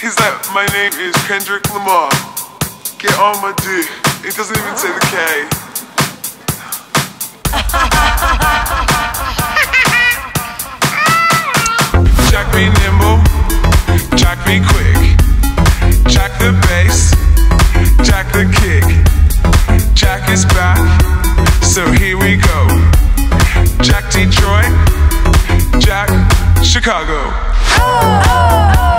He's like, my name is Kendrick Lamar. Get on my dick. It doesn't even say the K. Jack me nimble, jack me quick, jack the bass, jack the kick. Jack is back, so here we go. Jack Detroit, Jack Chicago. Oh, oh, oh.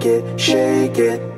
Now it, me what's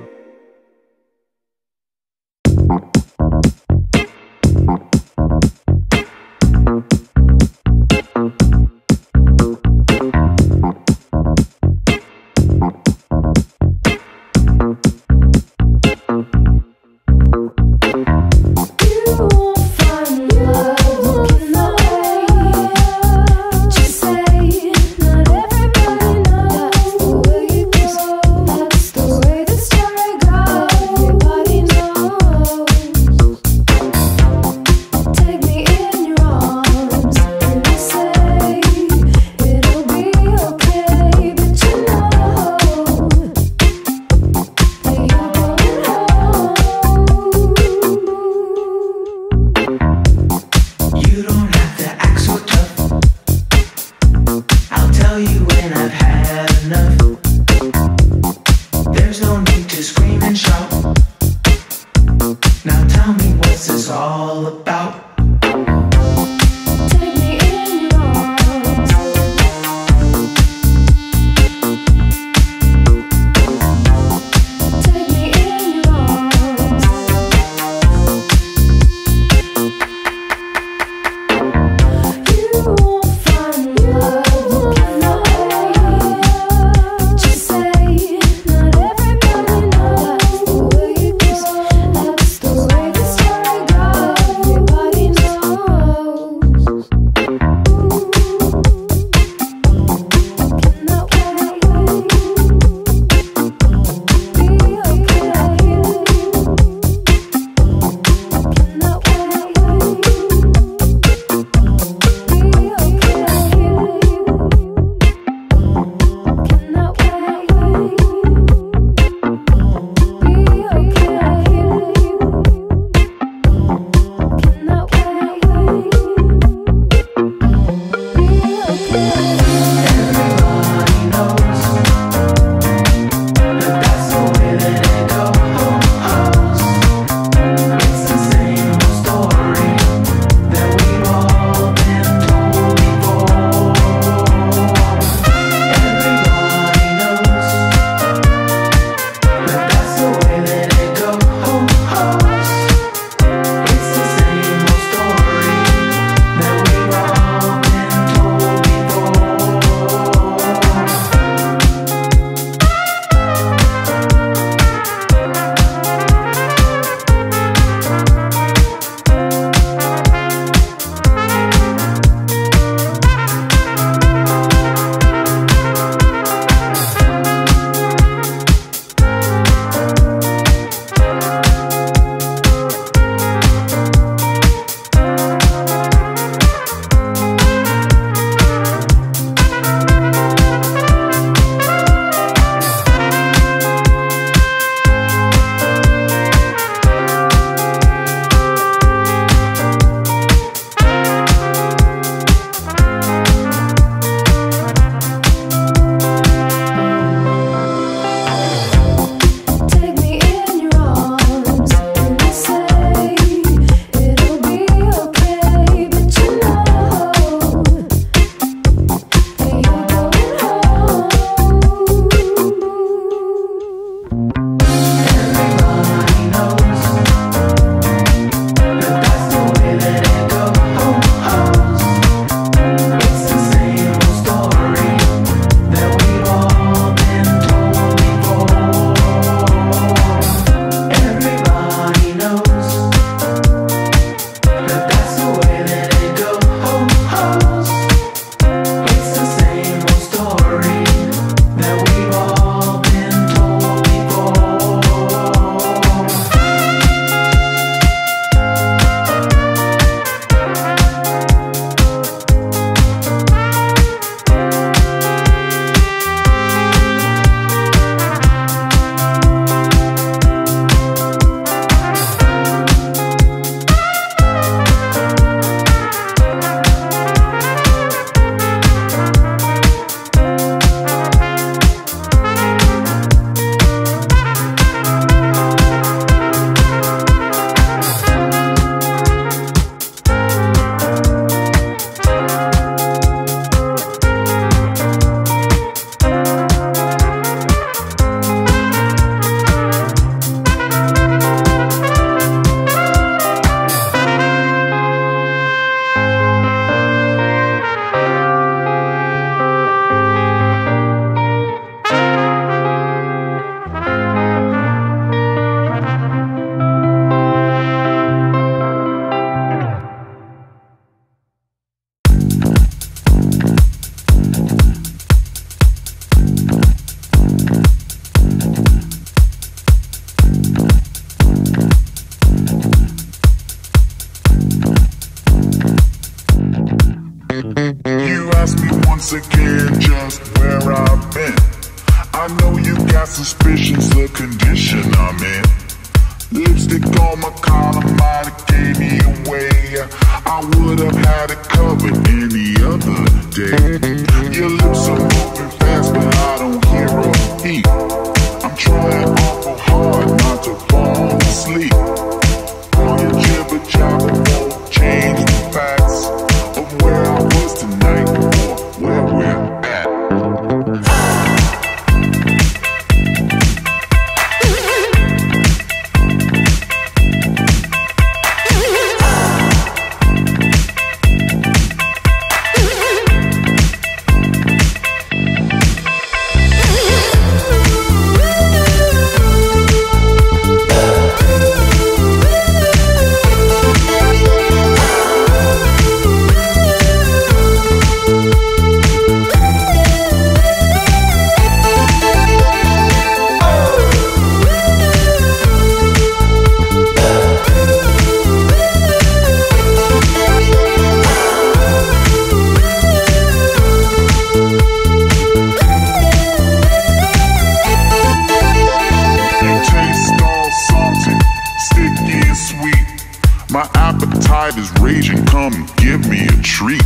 My appetite is raging, come give me a treat.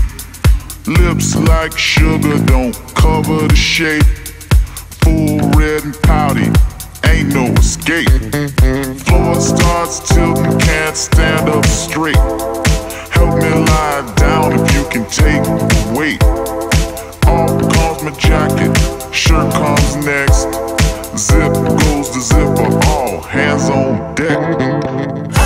Lips like sugar don't cover the shape. Full red and pouty, ain't no escape. Floor starts tilting, can't stand up straight. Help me lie down if you can take the weight. Off comes my jacket, shirt comes next. Zip goes the zipper, all hands on deck.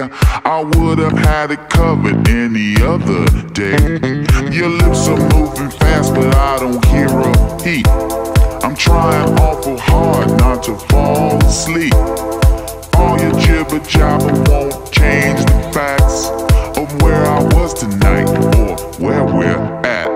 yeah. I would've had it covered any other day. Your lips are moving fast, but I don't hear a heat. I'm trying awful hard not to fall asleep. All your jibber jabber won't change the facts of where I was tonight or where we're at.